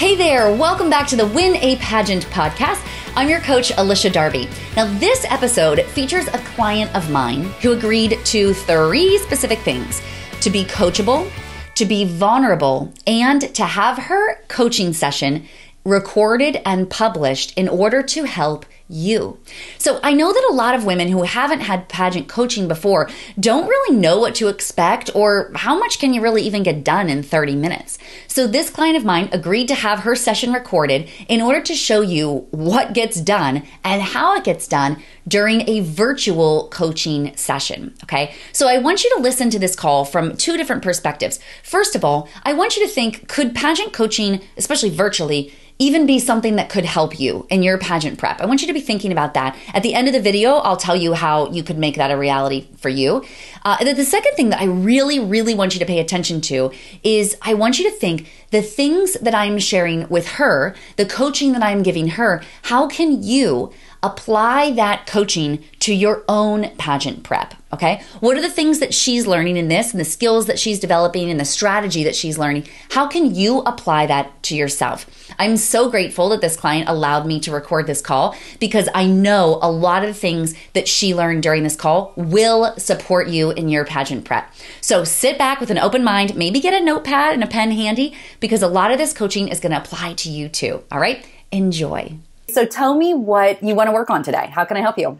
Hey there, welcome back to the Win a Pageant podcast. I'm your coach, Alycia Darby. Now, this episode features a client of mine who agreed to three specific things to be coachable, to be vulnerable, and to have her coaching session recorded and published in order to help you. So I know that a lot of women who haven't had pageant coaching before don't really know what to expect or how much can you really even get done in 30 minutes. So this client of mine agreed to have her session recorded in order to show you what gets done and how it gets done during a virtual coaching session. Okay. So I want you to listen to this call from two different perspectives. First of all, I want you to think could pageant coaching, especially virtually, even be something that could help you in your pageant prep. I want you to be thinking about that. At the end of the video, I'll tell you how you could make that a reality for you. Uh, the second thing that I really, really want you to pay attention to is I want you to think the things that I'm sharing with her, the coaching that I'm giving her, how can you apply that coaching to your own pageant prep. Okay. What are the things that she's learning in this and the skills that she's developing and the strategy that she's learning? How can you apply that to yourself? I'm so grateful that this client allowed me to record this call because I know a lot of the things that she learned during this call will support you in your pageant prep. So sit back with an open mind, maybe get a notepad and a pen handy because a lot of this coaching is going to apply to you too. All right. Enjoy. So tell me what you want to work on today. How can I help you?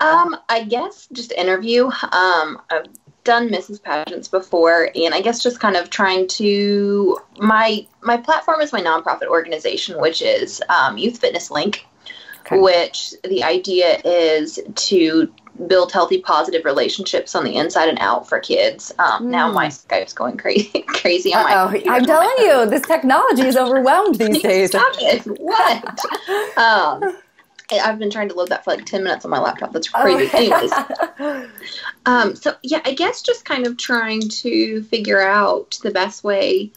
Um, I guess just interview. Um, I've done Mrs. Pageants before, and I guess just kind of trying to my my platform is my nonprofit organization, which is um, Youth Fitness Link, okay. which the idea is to build healthy, positive relationships on the inside and out for kids. Um, mm. Now my hmm. Skype's going crazy, crazy on my. I'm telling you, this technology is overwhelmed these days. Stop it! What? um, I've been trying to load that for like ten minutes on my laptop. That's oh. crazy. Oh. Anyways, um, so yeah, I guess just kind of trying to figure out the best way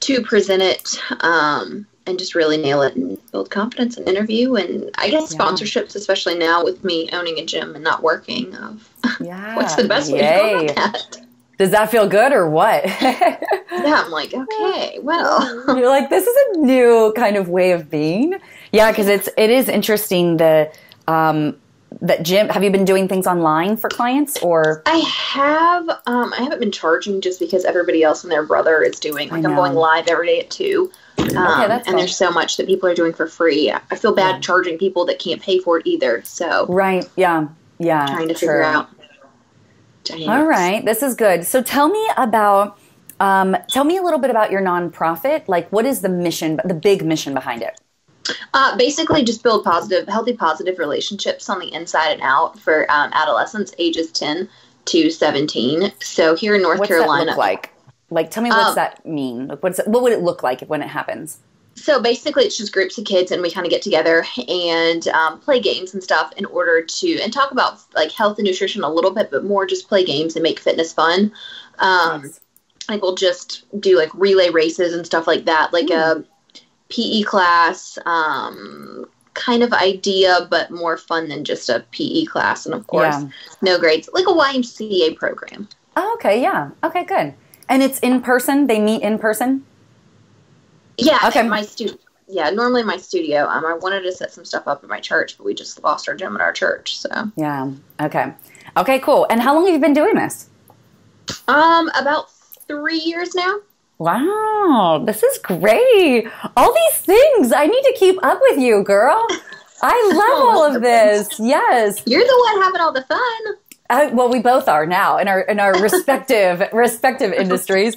to present it. Um, and just really nail it and build confidence and interview and I guess yeah. sponsorships, especially now with me owning a gym and not working. Of yeah, what's the best Yay. way to go that? Does that feel good or what? yeah, I'm like, okay, well, you're like, this is a new kind of way of being. Yeah, because it's it is interesting the um, that gym have you been doing things online for clients or i have um, i haven't been charging just because everybody else and their brother is doing like i'm going live every day at two um, okay, and there's so much that people are doing for free. I feel bad yeah. charging people that can't pay for it either so right yeah yeah trying to figure out all right this is good. So tell me about um, tell me a little bit about your nonprofit. Like what is the mission the big mission behind it? Uh, basically, just build positive, healthy, positive relationships on the inside and out for um, adolescents ages 10 to 17. So here in North what's Carolina, like? Like, tell me what's um, that mean? Like, what's what would it look like when it happens? So basically, it's just groups of kids, and we kind of get together and um, play games and stuff in order to and talk about like health and nutrition a little bit, but more just play games and make fitness fun. Um, nice. Like we'll just do like relay races and stuff like that, like mm. a PE class, um, kind of idea, but more fun than just a PE class. And of course, yeah. no grades, like a YMCA program. Oh, okay, yeah. Okay, good. And it's in person? They meet in person? Yeah, okay. my studio. Yeah, normally my studio. Um, I wanted to set some stuff up at my church, but we just lost our gym at our church. So yeah, okay, okay, cool. And how long have you been doing this? Um, about three years now. Wow, this is great. All these things. I need to keep up with you, girl. I love all of this. Yes. You're the one having all the fun. Uh, well, we both are now in our in our respective respective industries.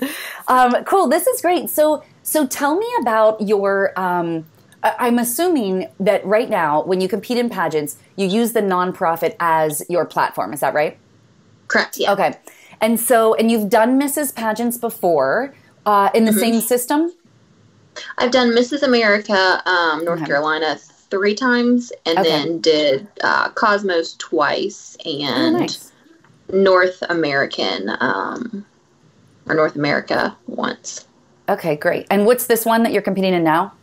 Um, cool. This is great. So so tell me about your. Um, I'm assuming that right now, when you compete in pageants, you use the nonprofit as your platform. Is that right? Correct. Yeah. Okay. And so, and you've done Mrs. Pageants before uh, in the mm-hmm. same system? I've done Mrs. America, um, North okay. Carolina three times, and okay. then did uh, Cosmos twice, and oh, nice. North American um, or North America once. Okay, great. And what's this one that you're competing in now?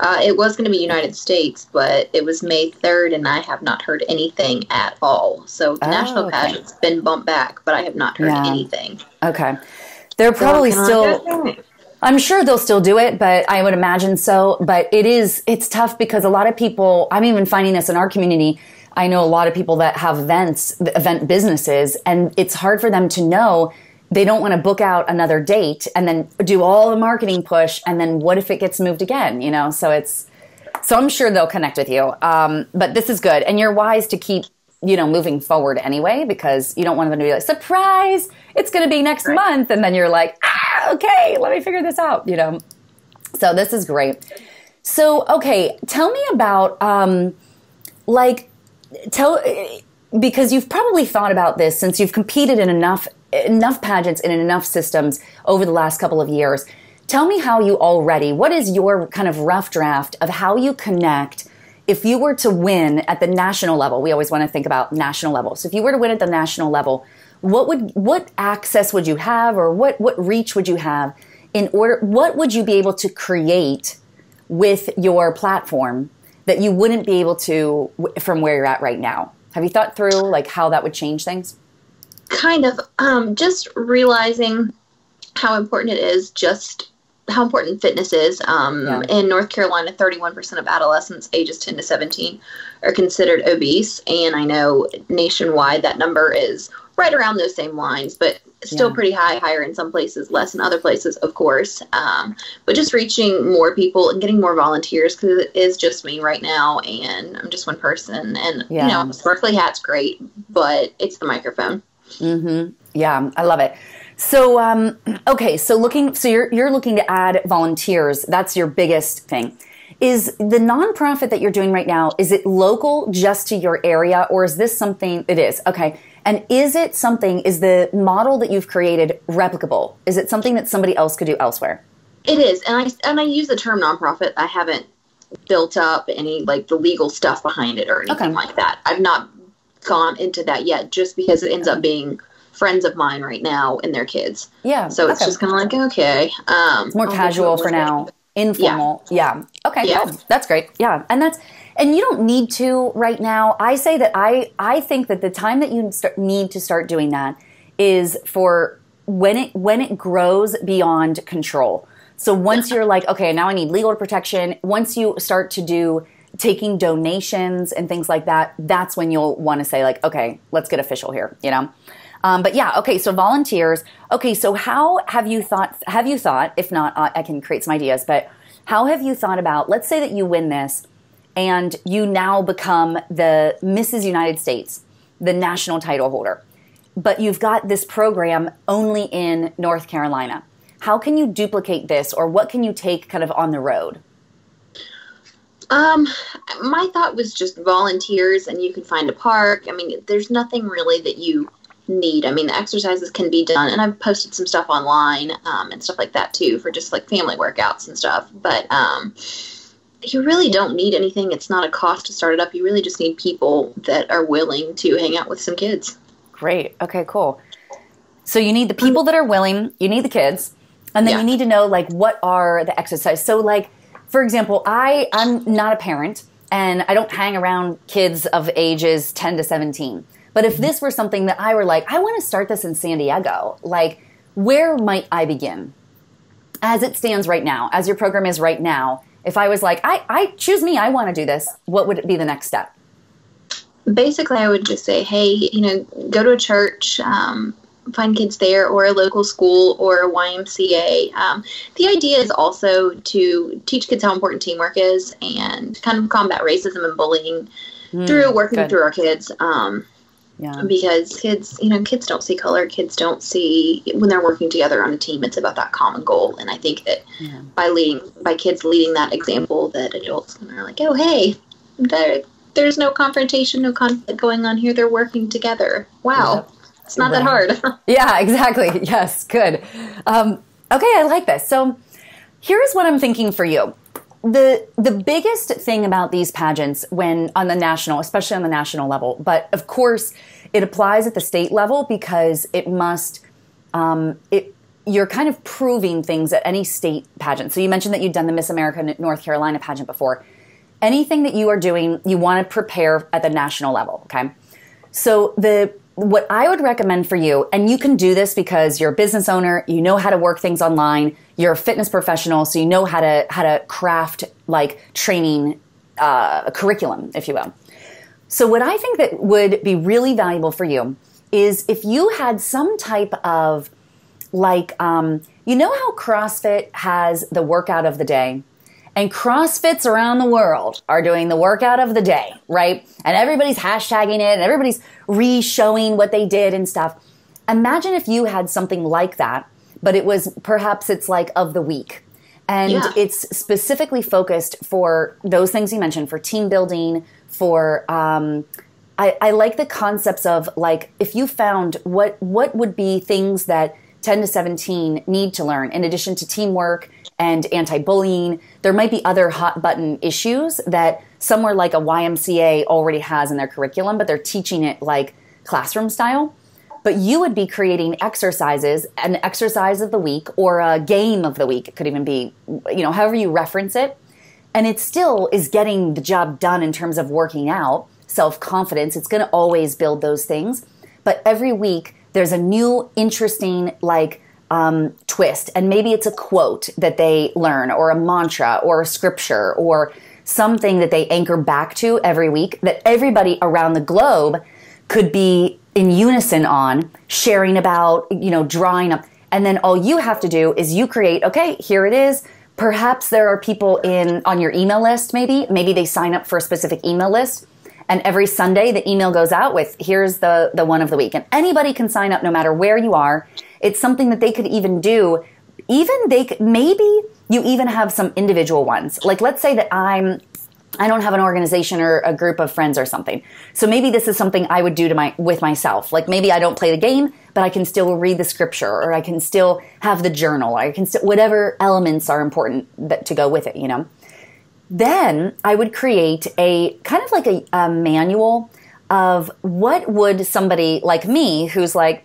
Uh, it was going to be United States, but it was May 3rd, and I have not heard anything at all. So the oh, national okay. pageant's been bumped back, but I have not heard yeah. anything. Okay. They're probably still. I'm sure they'll still do it, but I would imagine so. But it is, it's tough because a lot of people, I'm even finding this in our community. I know a lot of people that have events, event businesses, and it's hard for them to know they don't want to book out another date and then do all the marketing push. And then what if it gets moved again? You know, so it's, so I'm sure they'll connect with you. Um, but this is good. And you're wise to keep you know, moving forward anyway, because you don't want them to be like, surprise, it's going to be next right. month. And then you're like, ah, okay, let me figure this out, you know? So this is great. So, okay, tell me about, um, like, tell, because you've probably thought about this since you've competed in enough, enough pageants and in enough systems over the last couple of years. Tell me how you already, what is your kind of rough draft of how you connect if you were to win at the national level, we always want to think about national level. So if you were to win at the national level, what would what access would you have or what what reach would you have in order what would you be able to create with your platform that you wouldn't be able to from where you're at right now? Have you thought through like how that would change things? Kind of um, just realizing how important it is just how important fitness is. Um, yeah. In North Carolina, 31% of adolescents ages 10 to 17 are considered obese. And I know nationwide that number is right around those same lines, but still yeah. pretty high, higher in some places, less in other places, of course. Um, but just reaching more people and getting more volunteers because it is just me right now, and I'm just one person. And yeah. you know, sparkly hat's great, but it's the microphone. Mm-hmm. Yeah, I love it. So, um, okay, so looking, so you're you're looking to add volunteers. That's your biggest thing. Is the nonprofit that you're doing right now is it local just to your area, or is this something? It is okay. And is it something? Is the model that you've created replicable? Is it something that somebody else could do elsewhere? It is, and I and I use the term nonprofit. I haven't built up any like the legal stuff behind it or anything okay. like that. I've not gone into that yet, just because it ends up being friends of mine right now and their kids. Yeah. So it's okay. just kind of like, okay. Um, it's more casual for now, informal. Yeah. yeah. Okay. Yeah. That's great. Yeah. And that's, and you don't need to right now. I say that I, I think that the time that you start, need to start doing that is for when it, when it grows beyond control. So once you're like, okay, now I need legal protection. Once you start to do taking donations and things like that, that's when you'll want to say like, okay, let's get official here, you know? Um, but yeah, okay. So volunteers. Okay, so how have you thought? Have you thought? If not, I can create some ideas. But how have you thought about? Let's say that you win this, and you now become the Mrs. United States, the national title holder. But you've got this program only in North Carolina. How can you duplicate this, or what can you take kind of on the road? Um, my thought was just volunteers, and you can find a park. I mean, there's nothing really that you need. I mean, the exercises can be done, and I've posted some stuff online um, and stuff like that too for just like family workouts and stuff. But um, you really don't need anything. It's not a cost to start it up. You really just need people that are willing to hang out with some kids. Great. Okay, cool. So you need the people that are willing, you need the kids, and then yeah. you need to know like what are the exercises. So like for example, I I'm not a parent and I don't hang around kids of ages 10 to 17. But if this were something that I were like, I want to start this in San Diego, like, where might I begin? As it stands right now, as your program is right now, if I was like, I, I choose me, I want to do this, what would be the next step? Basically, I would just say, hey, you know, go to a church, um, find kids there, or a local school, or a YMCA. Um, the idea is also to teach kids how important teamwork is and kind of combat racism and bullying mm, through working good. through our kids. Um, yeah. Because kids, you know, kids don't see color. Kids don't see when they're working together on a team. It's about that common goal, and I think that yeah. by leading, by kids leading that example, that adults are like, oh, hey, there, there's no confrontation, no conflict going on here. They're working together. Wow, it's not right. that hard. yeah, exactly. Yes, good. Um, okay, I like this. So here's what I'm thinking for you the the biggest thing about these pageants when on the national especially on the national level but of course it applies at the state level because it must um, it you're kind of proving things at any state pageant. So you mentioned that you'd done the miss america north carolina pageant before. Anything that you are doing you want to prepare at the national level okay? So the what I would recommend for you, and you can do this because you're a business owner, you know how to work things online, you're a fitness professional, so you know how to how to craft like training uh, curriculum, if you will. So what I think that would be really valuable for you is if you had some type of like um, you know how CrossFit has the workout of the day and CrossFits around the world are doing the workout of the day, right? And everybody's hashtagging it and everybody's re showing what they did and stuff. Imagine if you had something like that, but it was perhaps it's like of the week. And yeah. it's specifically focused for those things you mentioned for team building, for, um, I, I like the concepts of like if you found what what would be things that 10 to 17 need to learn in addition to teamwork and anti-bullying. There might be other hot button issues that somewhere like a YMCA already has in their curriculum, but they're teaching it like classroom style. But you would be creating exercises, an exercise of the week or a game of the week. It could even be, you know, however you reference it. And it still is getting the job done in terms of working out, self confidence. It's going to always build those things. But every week, there's a new, interesting, like, um, twist. And maybe it's a quote that they learn, or a mantra, or a scripture, or something that they anchor back to every week that everybody around the globe could be in unison on, sharing about, you know, drawing up. And then all you have to do is you create, okay, here it is. Perhaps there are people in on your email list, maybe. Maybe they sign up for a specific email list. And every Sunday the email goes out with here's the the one of the week. And anybody can sign up no matter where you are it's something that they could even do. Even they could, maybe you even have some individual ones. Like let's say that I'm I don't have an organization or a group of friends or something. So maybe this is something I would do to my with myself. Like maybe I don't play the game, but I can still read the scripture or I can still have the journal or I can still whatever elements are important that, to go with it, you know. Then I would create a kind of like a, a manual of what would somebody like me who's like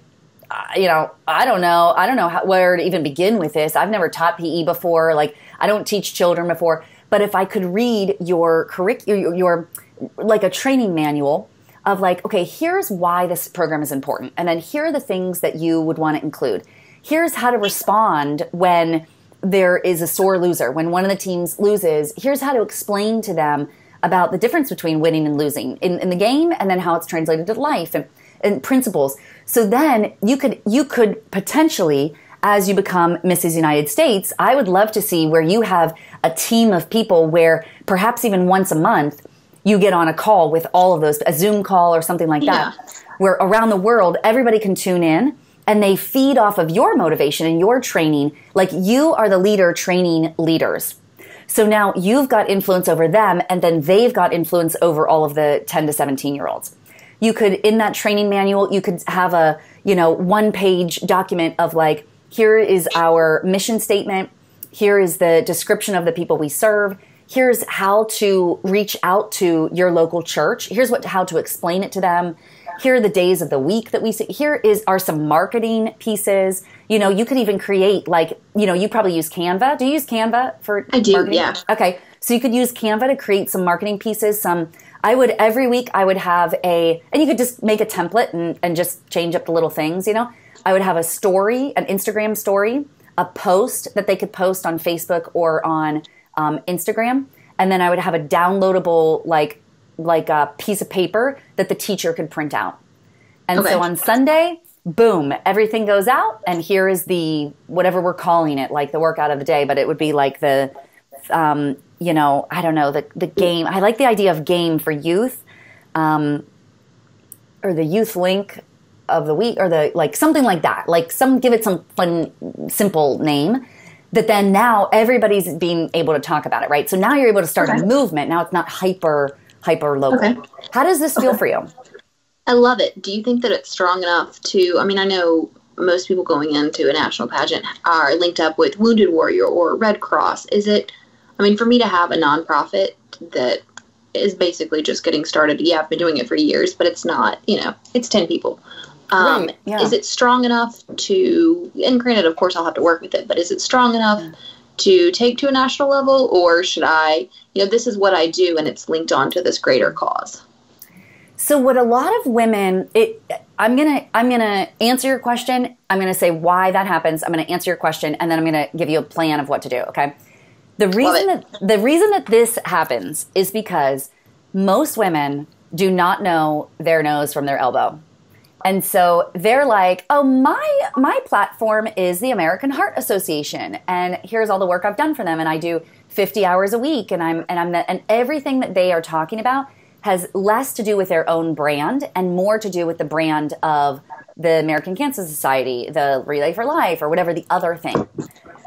you know, I don't know. I don't know how, where to even begin with this. I've never taught PE before. Like, I don't teach children before. But if I could read your curriculum, your, like a training manual of like, okay, here's why this program is important. And then here are the things that you would want to include. Here's how to respond when there is a sore loser. When one of the teams loses, here's how to explain to them about the difference between winning and losing in, in the game and then how it's translated to life and, and principles. So then you could you could potentially as you become Mrs. United States, I would love to see where you have a team of people where perhaps even once a month you get on a call with all of those, a Zoom call or something like that, yeah. where around the world everybody can tune in and they feed off of your motivation and your training. Like you are the leader training leaders. So now you've got influence over them and then they've got influence over all of the 10 to 17 year olds you could in that training manual you could have a you know one page document of like here is our mission statement here is the description of the people we serve here's how to reach out to your local church here's what how to explain it to them here are the days of the week that we see here is are some marketing pieces. You know you could even create like you know you probably use canva. Do you use canva for i do marketing? yeah. Okay so you could use canva to create some marketing pieces some I would every week I would have a and you could just make a template and, and just change up the little things, you know. I would have a story, an Instagram story, a post that they could post on Facebook or on um, Instagram, and then I would have a downloadable like like a piece of paper that the teacher could print out. And okay. so on Sunday, boom, everything goes out, and here is the whatever we're calling it, like the workout of the day, but it would be like the um, you know, I don't know, the, the game. I like the idea of game for youth, um, or the youth link of the week, or the like something like that. Like some give it some fun, simple name. That then now everybody's being able to talk about it, right? So now you're able to start okay. a movement. Now it's not hyper hyper local. Okay. How does this feel okay. for you? I love it. Do you think that it's strong enough to? I mean, I know most people going into a national pageant are linked up with Wounded Warrior or Red Cross. Is it I mean, for me to have a nonprofit that is basically just getting started, yeah, I've been doing it for years, but it's not, you know, it's 10 people. Um, right, yeah. Is it strong enough to, and granted, of course, I'll have to work with it, but is it strong enough yeah. to take to a national level, or should I, you know, this is what I do and it's linked on to this greater cause? So, what a lot of women, it, I'm gonna I'm gonna answer your question. I'm gonna say why that happens. I'm gonna answer your question, and then I'm gonna give you a plan of what to do. Okay. The reason that the reason that this happens is because most women do not know their nose from their elbow. And so they're like, "Oh, my my platform is the American Heart Association, and here's all the work I've done for them, and I do 50 hours a week, and I'm and I'm the, and everything that they are talking about has less to do with their own brand and more to do with the brand of the American Cancer Society, the Relay for Life, or whatever the other thing.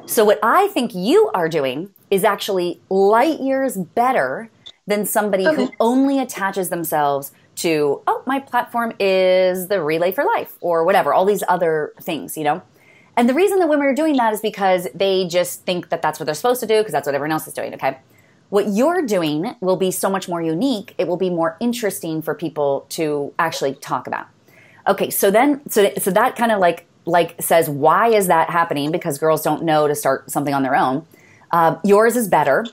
So what I think you are doing is actually light years better than somebody okay. who only attaches themselves to, oh, my platform is the Relay for Life or whatever, all these other things, you know? And the reason that women are doing that is because they just think that that's what they're supposed to do because that's what everyone else is doing, okay? What you're doing will be so much more unique. It will be more interesting for people to actually talk about. Okay, so then, so, so that kind of like, like says, why is that happening? Because girls don't know to start something on their own. Uh, yours is better.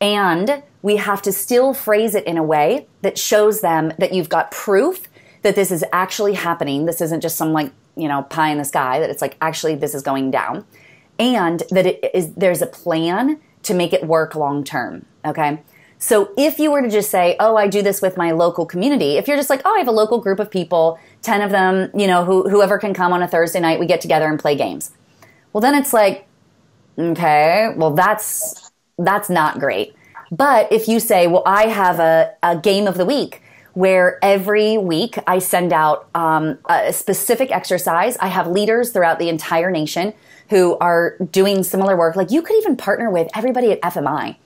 And we have to still phrase it in a way that shows them that you've got proof that this is actually happening. This isn't just some like, you know, pie in the sky, that it's like actually this is going down. And that it is there's a plan to make it work long term. Okay. So if you were to just say, oh, I do this with my local community, if you're just like, oh, I have a local group of people, 10 of them, you know, who, whoever can come on a Thursday night, we get together and play games. Well, then it's like, okay, well, that's, that's not great. But if you say, well, I have a, a game of the week where every week I send out um, a specific exercise, I have leaders throughout the entire nation who are doing similar work. Like you could even partner with everybody at FMI.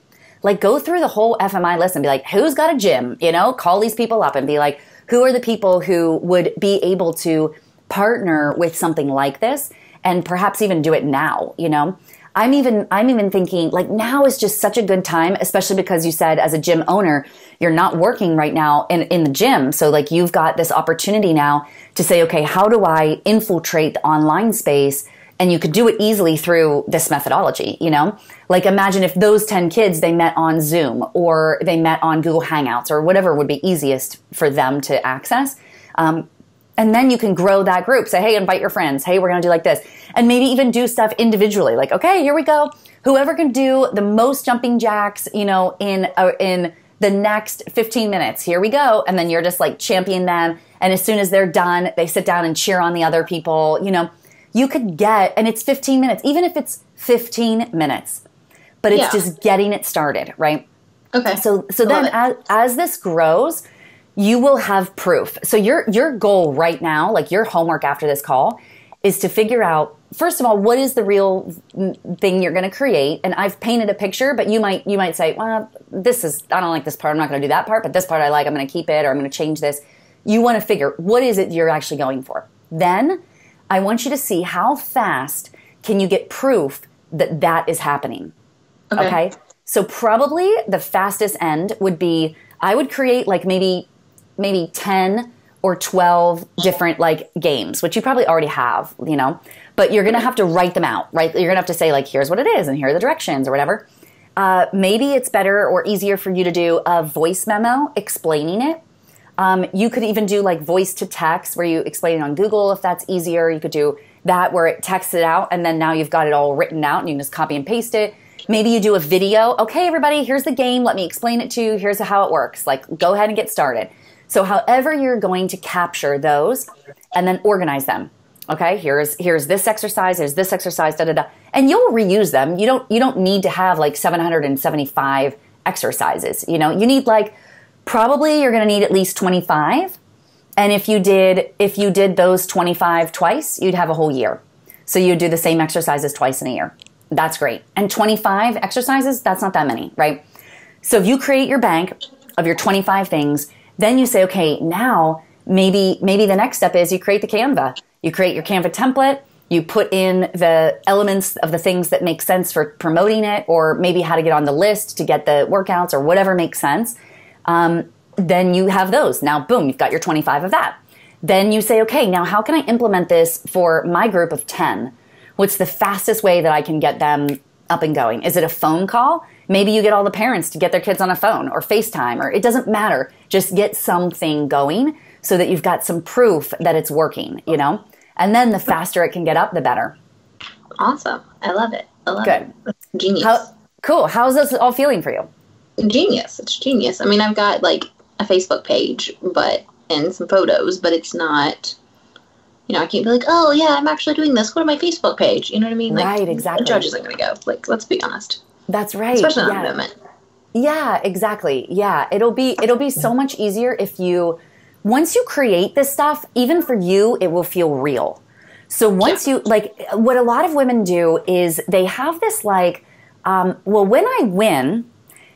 Like go through the whole FMI list and be like, who's got a gym? You know, call these people up and be like, who are the people who would be able to partner with something like this and perhaps even do it now, you know? I'm even I'm even thinking like now is just such a good time, especially because you said as a gym owner, you're not working right now in, in the gym. So like you've got this opportunity now to say, okay, how do I infiltrate the online space and you could do it easily through this methodology, you know? Like imagine if those 10 kids, they met on Zoom or they met on Google Hangouts or whatever would be easiest for them to access. Um, and then you can grow that group. Say, hey, invite your friends. Hey, we're going to do like this. And maybe even do stuff individually. Like, okay, here we go. Whoever can do the most jumping jacks, you know, in, uh, in the next 15 minutes, here we go. And then you're just like champion them. And as soon as they're done, they sit down and cheer on the other people, you know you could get, and it's 15 minutes, even if it's 15 minutes, but it's yeah. just getting it started, right? Okay. So, so then as, as this grows, you will have proof. So your, your goal right now, like your homework after this call is to figure out first of all what is the real thing you're going to create and i've painted a picture but you might you might say well this is i don't like this part i'm not going to do that part but this part i like i'm going to keep it or i'm going to change this you want to figure what is it you're actually going for then I want you to see how fast can you get proof that that is happening. Okay. okay. So probably the fastest end would be I would create like maybe maybe 10 or 12 different like games, which you probably already have, you know, but you're going to have to write them out, right? You're going to have to say like, here's what it is and here are the directions or whatever. Uh, maybe it's better or easier for you to do a voice memo explaining it um, you could even do like voice to text where you explain it on Google if that's easier. You could do that where it texts it out and then now you've got it all written out and you can just copy and paste it. Maybe you do a video. Okay, everybody, here's the game. Let me explain it to you. Here's how it works. Like, go ahead and get started. So, however you're going to capture those and then organize them. Okay, here's here's this exercise. Here's this exercise. Da da da. And you'll reuse them. You don't you don't need to have like 775 exercises. You know, you need like probably you're going to need at least 25 and if you did if you did those 25 twice you'd have a whole year so you'd do the same exercises twice in a year that's great and 25 exercises that's not that many right so if you create your bank of your 25 things then you say okay now maybe maybe the next step is you create the canva you create your canva template you put in the elements of the things that make sense for promoting it or maybe how to get on the list to get the workouts or whatever makes sense um, then you have those. Now, boom, you've got your 25 of that. Then you say, okay, now how can I implement this for my group of 10? What's the fastest way that I can get them up and going? Is it a phone call? Maybe you get all the parents to get their kids on a phone or FaceTime, or it doesn't matter. Just get something going so that you've got some proof that it's working, you know? And then the faster it can get up, the better. Awesome. I love it. I love Good. it. Genius. How, cool. How's this all feeling for you? Genius. It's genius. I mean, I've got like a Facebook page, but and some photos, but it's not. You know, I can't be like, oh yeah, I'm actually doing this. Go to my Facebook page. You know what I mean? Like, right. Exactly. The judge isn't going to go. Like, let's be honest. That's right. Especially yeah. on moment. Yeah, exactly. Yeah, it'll be it'll be so much easier if you once you create this stuff, even for you, it will feel real. So once yeah. you like, what a lot of women do is they have this like, um, well, when I win,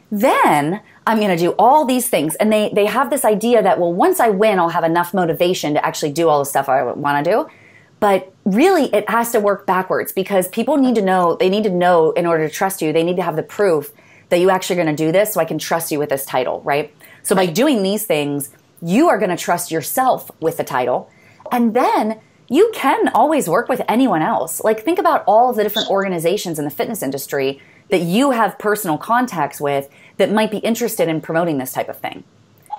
then I'm going to do all these things, and they they have this idea that well, once I win, I'll have enough motivation to actually do all the stuff I want to do. But really, it has to work backwards because people need to know. They need to know in order to trust you. They need to have the proof that you actually going to do this, so I can trust you with this title, right? So by doing these things, you are going to trust yourself with the title, and then you can always work with anyone else. Like, think about all of the different organizations in the fitness industry that you have personal contacts with that might be interested in promoting this type of thing.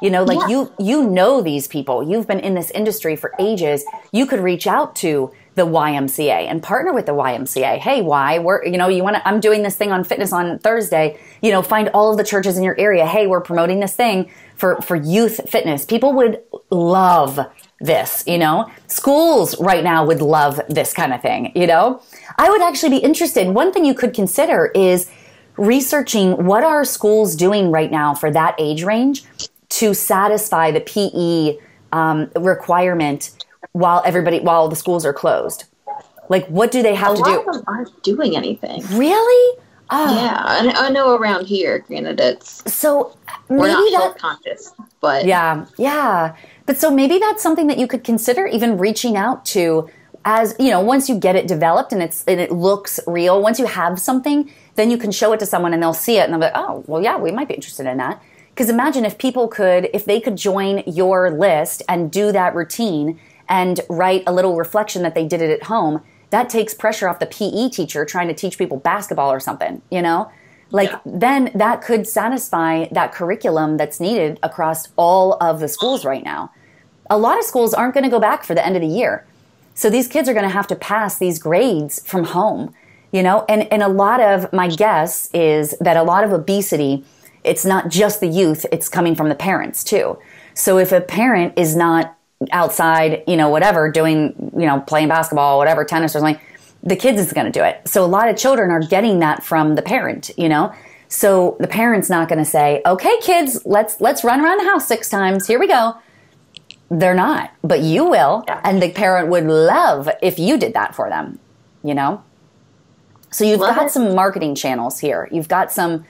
You know, like yeah. you you know these people. You've been in this industry for ages. You could reach out to the YMCA and partner with the YMCA. Hey, why? We're you know, you want to I'm doing this thing on fitness on Thursday. You know, find all of the churches in your area. Hey, we're promoting this thing for for youth fitness. People would love this, you know? Schools right now would love this kind of thing, you know? I would actually be interested. One thing you could consider is researching what are schools doing right now for that age range to satisfy the PE um, requirement while everybody while the schools are closed. Like, what do they have a to do? Of them aren't doing anything. Really? Oh. Yeah, I, I know around here, granted, it's so we're not that, conscious, but yeah, yeah. But so maybe that's something that you could consider even reaching out to as, you know, once you get it developed and it's and it looks real, once you have something, then you can show it to someone and they'll see it and they'll be like, "Oh, well yeah, we might be interested in that." Because imagine if people could if they could join your list and do that routine and write a little reflection that they did it at home, that takes pressure off the PE teacher trying to teach people basketball or something, you know? Like yeah. then that could satisfy that curriculum that's needed across all of the schools right now. A lot of schools aren't going to go back for the end of the year. So these kids are going to have to pass these grades from home, you know? And and a lot of my guess is that a lot of obesity it's not just the youth, it's coming from the parents too. So if a parent is not outside, you know, whatever, doing, you know, playing basketball, whatever, tennis or something, the kids is going to do it. So a lot of children are getting that from the parent, you know? So the parent's not going to say, "Okay, kids, let's let's run around the house six times. Here we go." They're not, but you will, yeah. and the parent would love if you did that for them, you know? So you've love got it. some marketing channels here. You've got some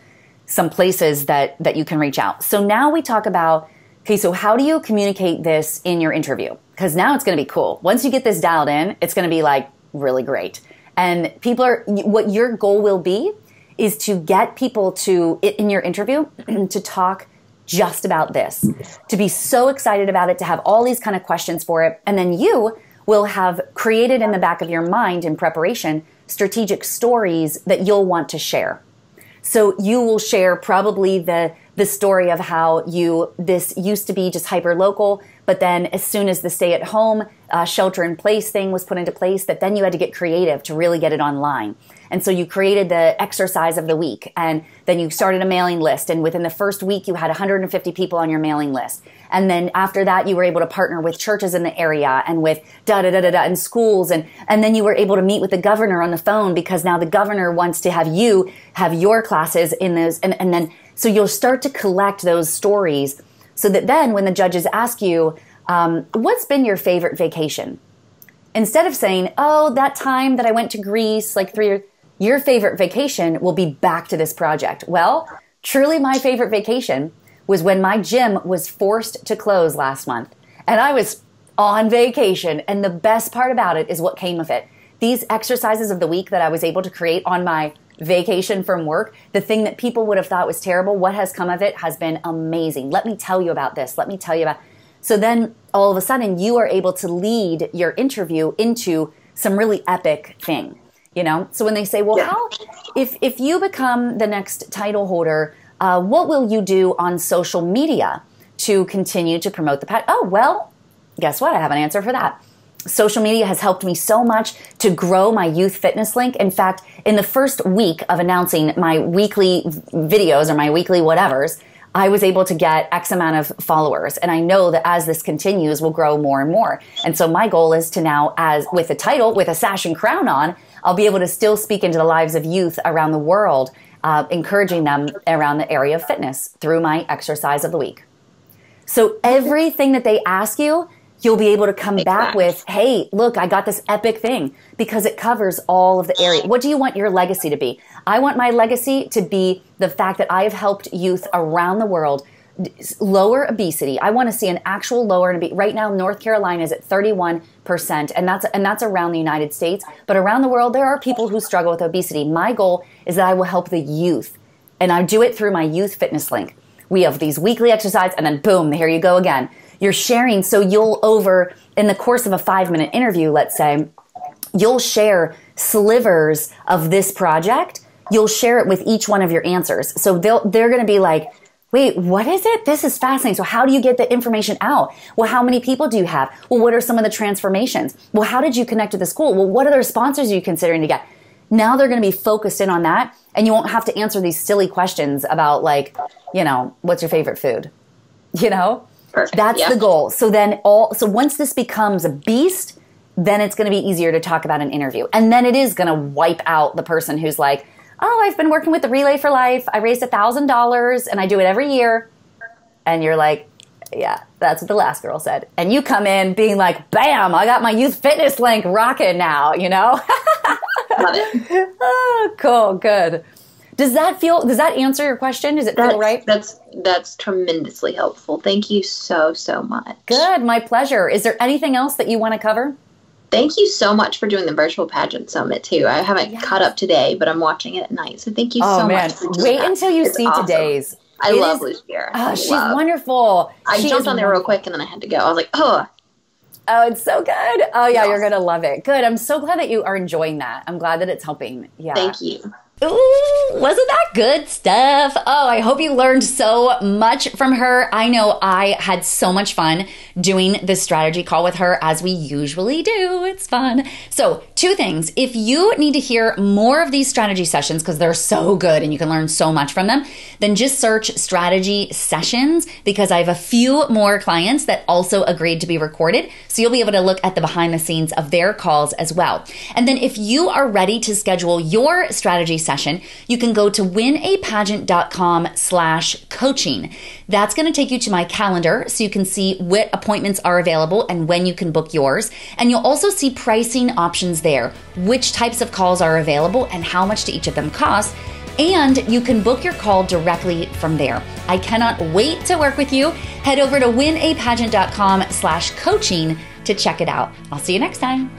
some places that that you can reach out. So now we talk about okay, so how do you communicate this in your interview? Because now it's going to be cool. Once you get this dialed in, it's going to be like really great. And people are, what your goal will be is to get people to, in your interview, to talk just about this, to be so excited about it, to have all these kind of questions for it. And then you will have created in the back of your mind in preparation strategic stories that you'll want to share. So you will share probably the the story of how you this used to be just hyper local, but then as soon as the stay at home uh, shelter in place thing was put into place, that then you had to get creative to really get it online. And so you created the exercise of the week, and then you started a mailing list. And within the first week, you had 150 people on your mailing list. And then after that, you were able to partner with churches in the area and with da da da da da and schools. And, and then you were able to meet with the governor on the phone because now the governor wants to have you have your classes in those. And, and then so you'll start to collect those stories so that then when the judges ask you, um, what's been your favorite vacation? Instead of saying, oh, that time that I went to Greece, like three years, your favorite vacation will be back to this project. Well, truly my favorite vacation was when my gym was forced to close last month. And I was on vacation. And the best part about it is what came of it. These exercises of the week that I was able to create on my vacation from work, the thing that people would have thought was terrible, what has come of it has been amazing. Let me tell you about this. Let me tell you about. So then all of a sudden you are able to lead your interview into some really epic thing. You know, so when they say, "Well, yeah. how if if you become the next title holder, uh, what will you do on social media to continue to promote the pet?" Oh, well, Guess what? I have an answer for that. Social media has helped me so much to grow my youth fitness link. In fact, in the first week of announcing my weekly videos or my weekly whatevers, I was able to get X amount of followers. And I know that as this continues, we'll grow more and more. And so my goal is to now, as with a title, with a sash and crown on, I'll be able to still speak into the lives of youth around the world, uh, encouraging them around the area of fitness through my exercise of the week. So everything that they ask you, you'll be able to come back with, hey, look, I got this epic thing because it covers all of the area. What do you want your legacy to be? I want my legacy to be the fact that I have helped youth around the world lower obesity. I want to see an actual lower obesity. Right now, North Carolina is at 31%, and that's and that's around the United States. But around the world, there are people who struggle with obesity. My goal is that I will help the youth, and I do it through my youth fitness link. We have these weekly exercise, and then boom, here you go again. You're sharing, so you'll over in the course of a five minute interview, let's say, you'll share slivers of this project. You'll share it with each one of your answers. So they'll, they're going to be like, wait, what is it? This is fascinating. So how do you get the information out? Well, how many people do you have? Well, what are some of the transformations? Well, how did you connect with the school? Well, what other sponsors are you considering to get? Now they're going to be focused in on that and you won't have to answer these silly questions about like, you know, what's your favorite food? You know? Perfect. That's yeah. the goal. So then all so once this becomes a beast, then it's going to be easier to talk about an interview. And then it is going to wipe out the person who's like, "Oh, I've been working with the Relay for Life. I raised a $1000 and I do it every year." And you're like, yeah, that's what the last girl said. And you come in being like, bam, I got my youth fitness link rocking now, you know? Love it. oh, cool, good. Does that feel? Does that answer your question? Does it that's, feel right? That's that's tremendously helpful. Thank you so so much. Good, my pleasure. Is there anything else that you want to cover? Thank you so much for doing the virtual pageant summit too. I haven't yes. caught up today, but I'm watching it at night. So thank you oh, so man. much. Wait that. until you it's see awesome. today's. I it love is, Luciera. Oh, ah, she's love. wonderful. I she jumped on there real quick and then I had to go. I was like, oh. Oh, it's so good. Oh, yeah, you're going to love it. Good. I'm so glad that you are enjoying that. I'm glad that it's helping. Yeah. Thank you. Ooh, wasn't that good stuff? Oh, I hope you learned so much from her. I know I had so much fun doing this strategy call with her as we usually do. It's fun. So, two things. If you need to hear more of these strategy sessions because they're so good and you can learn so much from them, then just search strategy sessions because I have a few more clients that also agreed to be recorded. So, you'll be able to look at the behind the scenes of their calls as well. And then, if you are ready to schedule your strategy session, session, you can go to winapageant.com slash coaching. That's going to take you to my calendar so you can see what appointments are available and when you can book yours. And you'll also see pricing options there, which types of calls are available and how much do each of them cost. And you can book your call directly from there. I cannot wait to work with you. Head over to winapageant.com slash coaching to check it out. I'll see you next time.